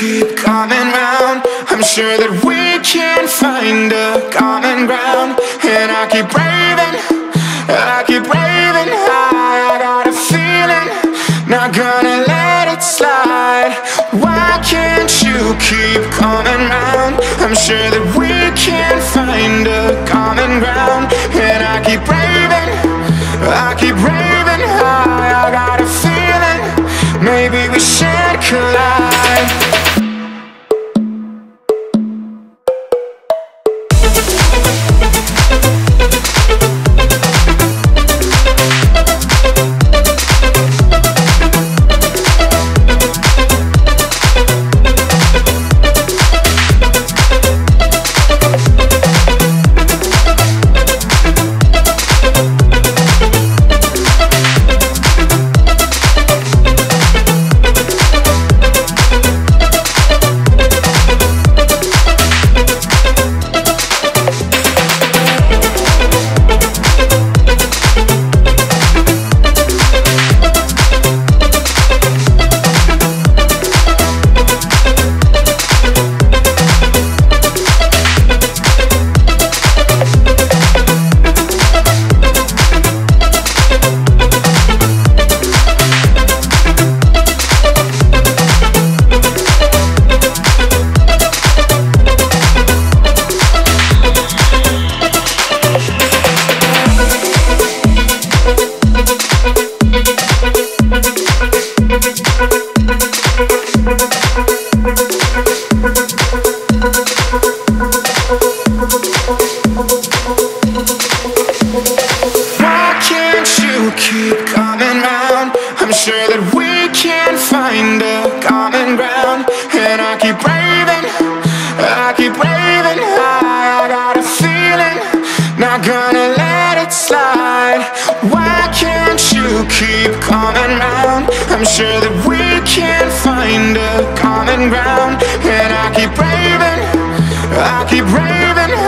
keep coming round. I'm sure that we can find a common ground. And I keep raving, I keep raving high. I got a feeling, not gonna let it slide. Why can't you keep coming round? I'm sure that we can find a common ground. And I keep raving keep coming round. I'm sure that we can find a common ground. And I keep raving, I keep raving. High I got a feeling, not gonna let it slide. Why can't you keep coming round? I'm sure that we can find a common ground. And I keep raving, I keep raving